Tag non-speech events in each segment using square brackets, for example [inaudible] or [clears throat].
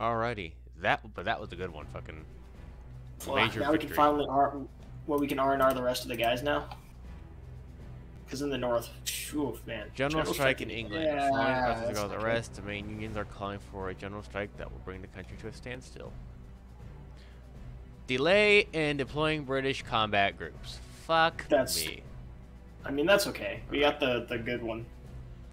Alrighty. That, but that was a good one. Fucking Well, major now we can finally R. Well, we can R and R the rest of the guys now. Because in the north, phew, man. General strike in England. Yeah, Following the process that's of not the rest, the main unions are calling for a general strike that will bring the country to a standstill. Delay in deploying British combat groups. Fuck That's- me. I mean, that's okay. We got the the good one.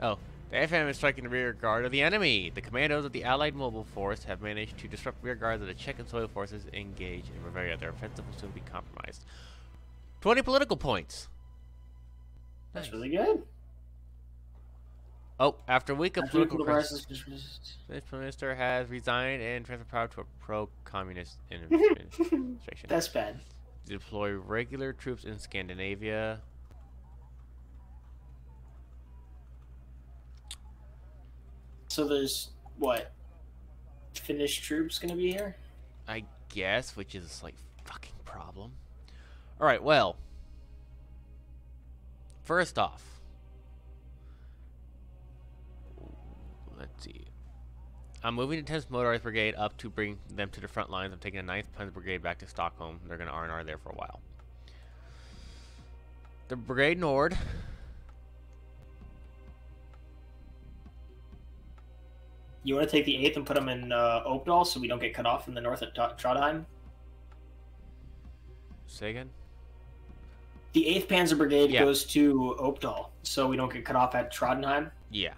Oh, the FM is striking the rear guard of the enemy. The commandos of the Allied Mobile Force have managed to disrupt rear guards of the Czech and Soviet forces engaged in Bavaria. Their offensive will soon be compromised. 20 political points. That's Nice. really good. Oh, after a week of After political crisis, crisis- the Prime Minister has resigned and transferred power to a pro-communist [laughs] administration. That's bad. Deploy regular troops in Scandinavia. So there's what? Finnish troops gonna be here? I guess, which is like fucking problem. Alright, well. First off. Let's see. I'm moving the 10th Motorized Brigade up to bring them to the front lines. I'm taking the 9th Panzer Brigade back to Stockholm. They're going to R&R there for a while. The Brigade Nord. You want to take the eighth and put them in uh, Opdal so we don't get cut off in the north at Tro- Trondheim? Say again? The eighth Panzer Brigade Yeah. goes to Opdal so we don't get cut off at Trondheim. Yeah.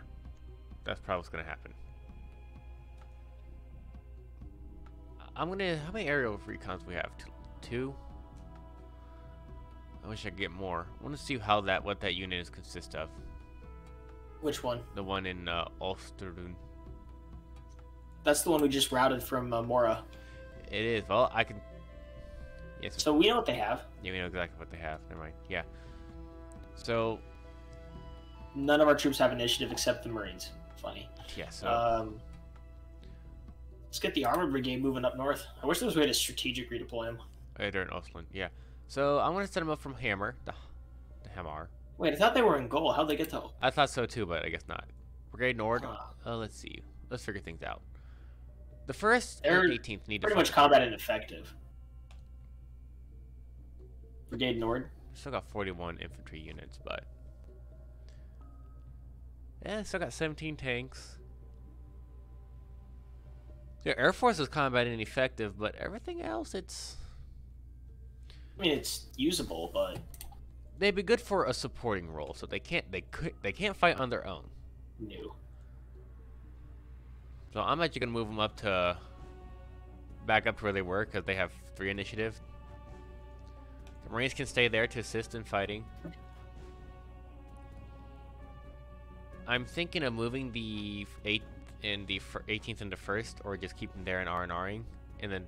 That's probably what's going to happen. I'm gonna. How many aerial recons we have? Two. I wish I could get more. I want to see how that what that unit is consist of. Which one? The one in uh, Ulsterdun. That's the one we just routed from uh, Mora. It is. Well, I can. Yes. So we know what they have. Yeah, we know exactly what they have. Never mind. Yeah. So None of our troops have initiative except the Marines. Funny. yeah. So Um, let's get the armored brigade moving up north. I wish there was a way to strategic redeploy them. uh, they're in Ostland. Yeah. So I'm gonna set them up from Hammer. The, the Hammer. Wait, I thought they were in goal. How'd they get to? I thought so too, but I guess not. Brigade Nord. Huh. Uh, let's see. Let's figure things out. The first They're and 18th need to Pretty much combat ineffective. Brigade Nord. Still got 41 infantry units, but yeah, still got 17 tanks. Their air force is combat ineffective, but everything else, it's I mean, it's usable, but they'd be good for a supporting role. So they can't they could they can't fight on their own. new. So I'm actually gonna move them up to back up to where they were because they have three initiative. The Marines can stay there to assist in fighting. I'm thinking of moving the eighth and the 18th and the first, or just keep them there and R and Ring, and then.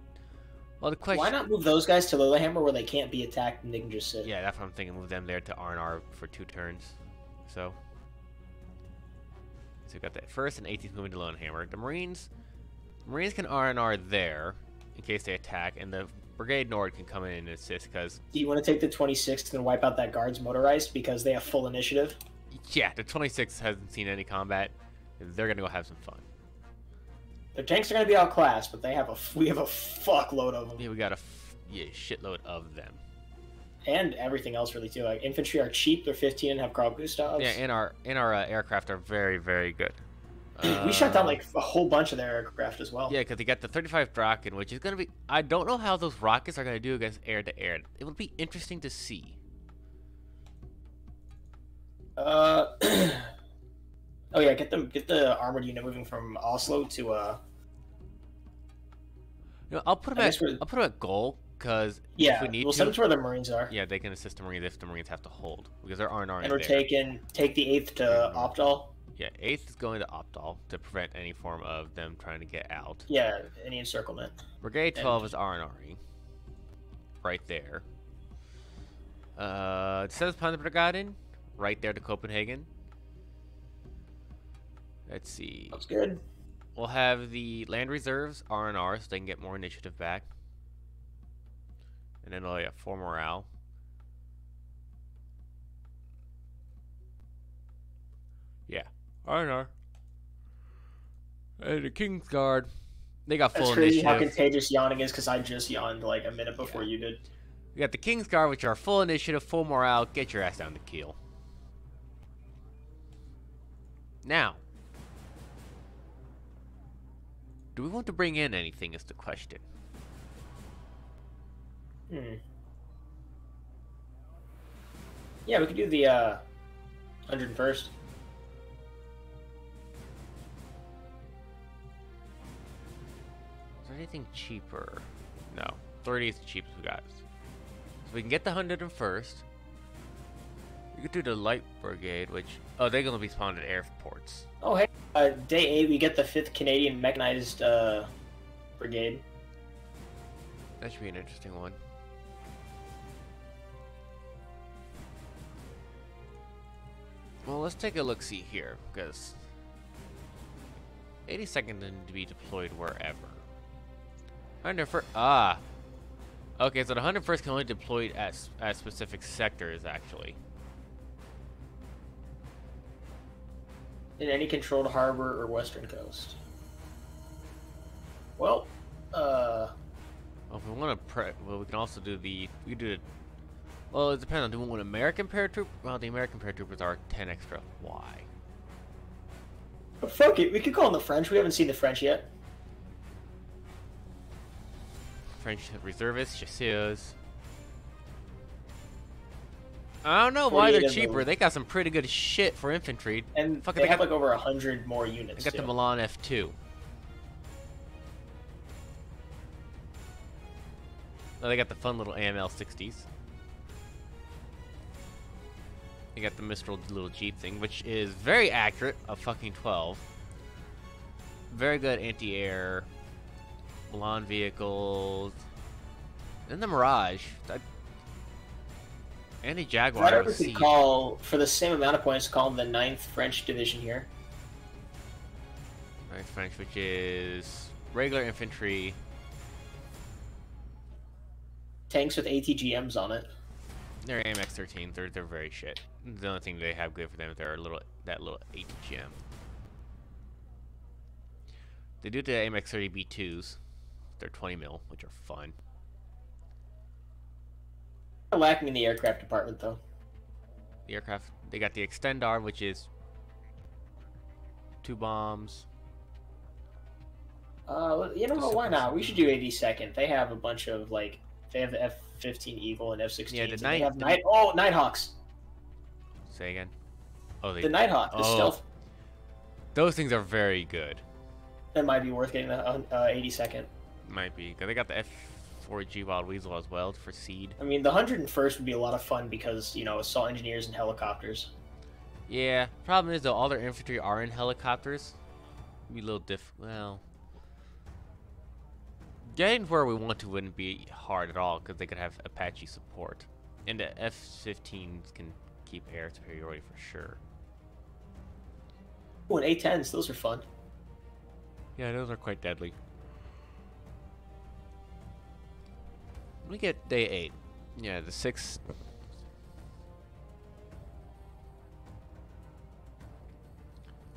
Well, the question. Why not move those guys to Lillehammer where they can't be attacked and they can just sit? Yeah, that's what I'm thinking. Move them there to R and R for two turns. So. So we got that first and 18th moving to Lillehammer. The Marines, Marines can R and R there in case they attack, and the Brigade Nord can come in and assist because Do you want to take the 26th and wipe out that guards motorized because they have full initiative? yeah, the 26th hasn't seen any combat. They're gonna go have some fun. Their tanks are going to be outclassed, but they have a we have a fuckload of them, Yeah, we got a f- yeah, shitload of them. And everything else really too. Like infantry are cheap; they're 15 and have Carl Gustavs. Yeah, and our and our uh, aircraft are very very good. [clears throat] we shut down Uh, like a whole bunch of their aircraft as well. Yeah, because they got the 35 Draken, which is going to be. I don't know how those rockets are going to do against air to air. It would be interesting to see. Uh, [clears throat] oh yeah, get them get the armored unit moving from Oslo to uh. You know, I'll put I them at. I'll put them at goal because Yeah, if we need we'll to, send them to where the Marines are. yeah, they can assist the Marines if the Marines have to hold because they're R and R and we're there. taking take the eighth to Mhm. Opdal. Yeah, eighth is going to Opdal to prevent any form of them trying to get out. Yeah, any encirclement. Brigade And- 12 is R and R, right there. Uh, it says Panzerbrigaden, right there to Copenhagen. Let's see. That's good. We'll have the land reserves R and R, so they can get more initiative back. And then oh yeah, for morale. Yeah, R and R. And the King's Guard. They got full That's crazy how initiative. contagious yawning is because I just yawned like a minute before Yeah. you did. We got the King's Guard, which are full initiative, full morale. Get your ass down the keel. Now, do we want to bring in anything? Is the question. Hmm. Yeah, we could do the uh, 101st. Is there anything cheaper? No. 30 is the cheapest we got. So we can get the 101st. We could do the Light Brigade, which... Oh, they're going to be spawned at airports. Oh, hey. Uh, day 8, we get the 5th Canadian Mechanized uh, Brigade. That should be an interesting one. Well, let's take a look-see here, because... 82nd need to be deployed wherever. 101st... Ah! Okay, so the 101st can only deploy at, at specific sectors, actually. in any controlled harbor or western coast. Well, uh, Well, if we want to pre... Well, we can also do the... We do the... Well, it depends on... Do we want American paratroop? Well, the American paratroopers are 10 extra. Why? but oh, fuck it, we could call them the French. We haven't seen the French yet. French reservists, chasseurs. I don't know why they're of them. cheaper. They got some pretty good shit for infantry. And Fuck it, they they have got- like over a hundred more units. They got the. Milan F2. Oh, they got the fun little AML 60s. They got the Mistral little Jeep thing, which is very accurate, a fucking 12. Very good anti-air. Milan vehicles. And the Mirage. That... And a Jaguar. Don't we C. call for the same amount of points? Call the 9th French Division here. Right, French, which is regular infantry. Tanks with ATGMs on it. They're AMX 13. They're they're very shit. The only thing they have good for them is their little that little ATGM. They do the AMX 30 B2s. They're 20 mil, which are fun. They're lacking in the aircraft department though. The aircraft they got the Etendard, which is two bombs. Uh, you know what? Why not? We should do 82nd. They have a bunch of like they have the F-15 Eagle and F-16. Yeah, the and night- They have the- night. Oh, Nighthawks. Say again. Oh, they The Nighthawk. The Oh. stealth. those things are very good. That might be worth getting the uh, 82nd. Might be because they got the F4G Wild Weasel as well for SEAD. I mean, the 101st would be a lot of fun because you know assault engineers and helicopters. Yeah, problem is though, all their infantry are in helicopters. It'd Be a little diff. Well, getting where we want to wouldn't be hard at all because they could have Apache support, and the F-15s can keep air superiority for sure. Oh, and A10s. Those are fun. Yeah, those are quite deadly. We get day eight. Yeah, the six.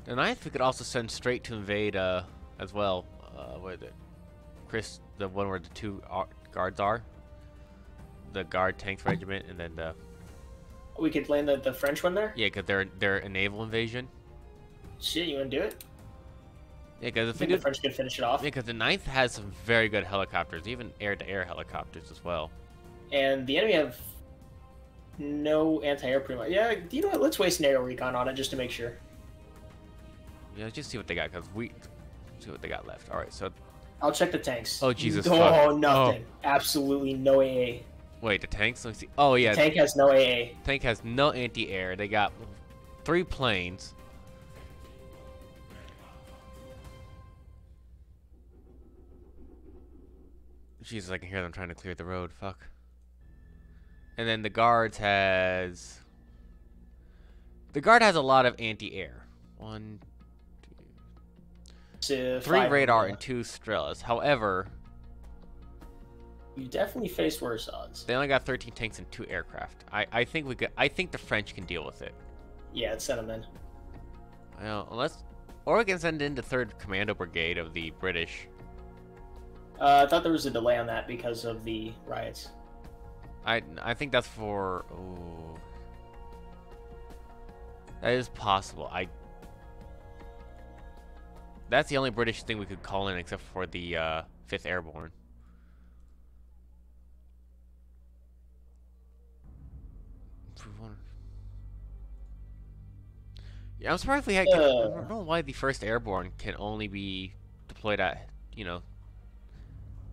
The ninth we could also send straight to invade uh as well. Uh, what is it? Chris, the one where the two uh, guards are. The guard tanks regiment, and then the We could land the, the French one there. yeah, because they're they're a naval invasion. Shit, you want to do it? Yeah, because I if we think do the French could finish it off. Yeah, because the ninth has some very good helicopters, even air-to-air helicopters as well. And the enemy have no anti-air pretty much. Yeah, you know what? Let's waste an aerial recon on it just to make sure. Yeah, let's just see what they got, because we see what they got left. All right, so I'll check the tanks. Oh, Jesus, Oh, fuck. nothing. Oh. Absolutely no AA. wait, the tanks. Let me see. Oh yeah, Tank has no AA. tank has no anti-air. They got three planes. Jesus, I can hear them trying to clear the road. Fuck. And then the guards has. The guard has a lot of anti-air. One, To three radar and two Strelas. However, You definitely face worse odds. they only got 13 tanks and two aircraft. I, I think we could. I think the French can deal with it. Yeah, it's send them in. Well, unless, or we can send in the third commando brigade of the British. Uh, I thought there was a delay on that because of the riots. I I think that's for. Oh, that is possible. I. That's the only British thing we could call in, except for the uh, Fifth Airborne. Yeah, I'm surprised we had. I Uh. don't know why the First Airborne can only be deployed at you know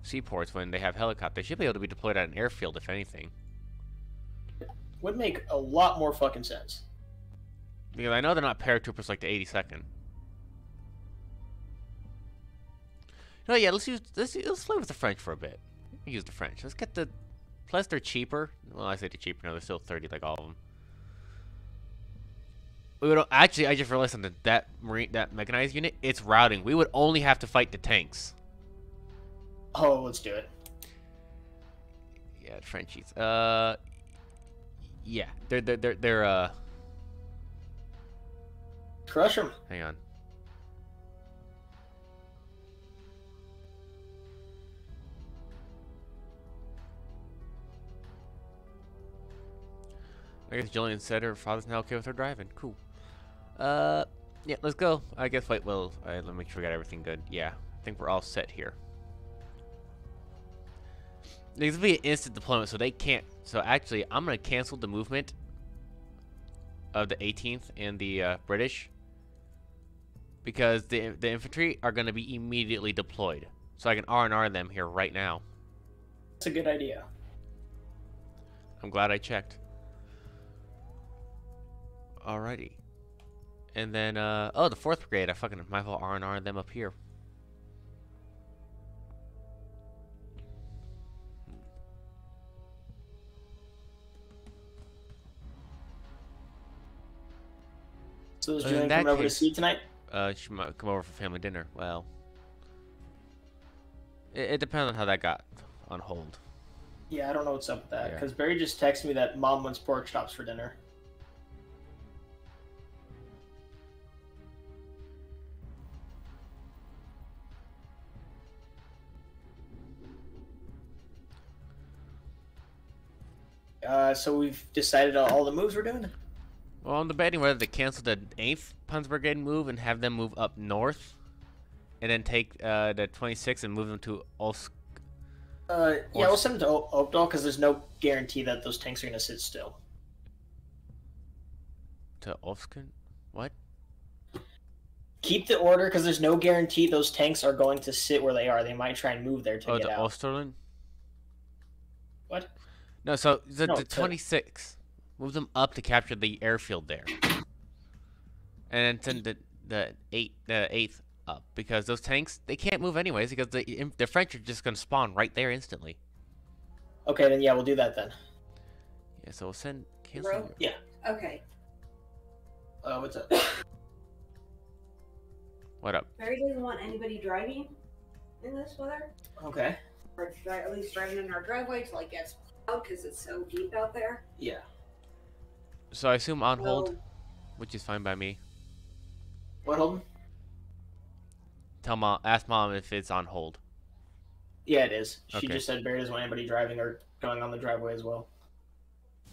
seaports when they have helicopters. They should be able to be deployed at an airfield, if anything. Would make a lot more fucking sense. Because I know they're not paratroopers like the 82nd. No, yeah, let's use let's let's play with the French for a bit. Use the French. Let's get the. Plus, they're cheaper. Well, I say they're cheaper. No, they're still 30 like all of them. We would actually. I just realized something. That marine, that mechanized unit, it's routing. We would only have to fight the tanks. Oh, let's do it. Yeah, Frenchies. Uh, yeah, they're they're they're, they're uh. Crush them. Hang on. I guess Jillian said her father's now okay with her driving. Cool. Uh, yeah, let's go. I guess wait, well, uh, let me make sure we got everything good. Yeah, I think we're all set here. There's gonna be an instant deployment, so they can't. So actually, I'm gonna cancel the movement of the 18th and the uh, British because the the infantry are gonna be immediately deployed. So I can R and R them here right now. That's a good idea. I'm glad I checked. Alrighty. And then, uh, oh, the 4th Brigade. I fucking might as well R&R them up here. So is In Julian coming over to see you tonight? Uh, she might come over for family dinner. Well, it, it depends on how that got on hold. Yeah, I don't know what's up with that. Yeah. Because Barry just texted me that mom wants pork chops for dinner. Uh, so we've decided all the moves we're doing. Well, I'm debating whether to cancel the 8th Panzer Brigade move and have them move up north, and then take uh, the 26th and move them to Olsk. Uh, yeah, we'll send them to O- Oakdale because there's no guarantee that those tanks are gonna sit still. To Olsken? What? Keep the order because there's no guarantee those tanks are going to sit where they are. They might try and move there to Oh, get the out. Osterlin? What? No, so the, No, the to- 26 move them up to capture the airfield there, and then send the the eight the eighth up because those tanks they can't move anyways because the the French are just gonna spawn right there instantly. Okay, then yeah, we'll do that then. Yeah, so we'll send cancel. Bro? your- Okay. Uh, what's up? What up? Barry doesn't want anybody driving in this weather, Okay. or at least driving in our driveway till it gets plowed because it's so deep out there. Yeah. So I assume on hold, So, which is fine by me. What, hold? Tell mom, ask mom if it's on hold. Yeah, it is. She Okay. just said Barry doesn't want anybody driving or going on the driveway as well.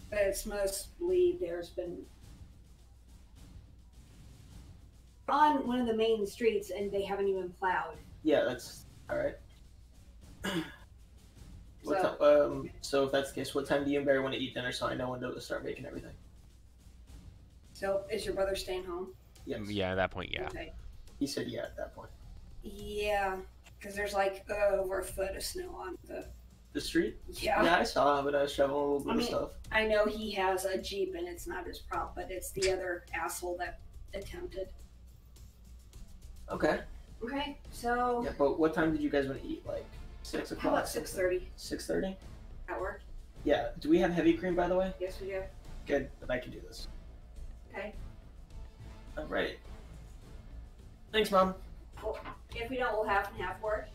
but it's mostly there's been on one of the main streets and they haven't even plowed. Yeah, that's all right. [clears throat] What So- ti- um, so if that's the case, what time do you and Barry want to eat dinner so I know when to start making everything? So is your brother staying home? Yes. Yeah, at that point, yeah. Okay. He said yeah at that point. Yeah, because there's like uh, over a foot of snow on the. The street? Yeah. Yeah, I saw him, but I was shoveling a little bit I of mean- stuff. I know he has a jeep and it's not his prop, but it's the other asshole that attempted. Okay. Okay, so Yeah, but what time did you guys want to eat? Like six o'clock. how about six thirty Six thirty? at work? Yeah. Do we have heavy cream by the way? Yes, we do. Good. Then I can do this. Okay. All right. Thanks, mom. If we don't, we'll half and half work.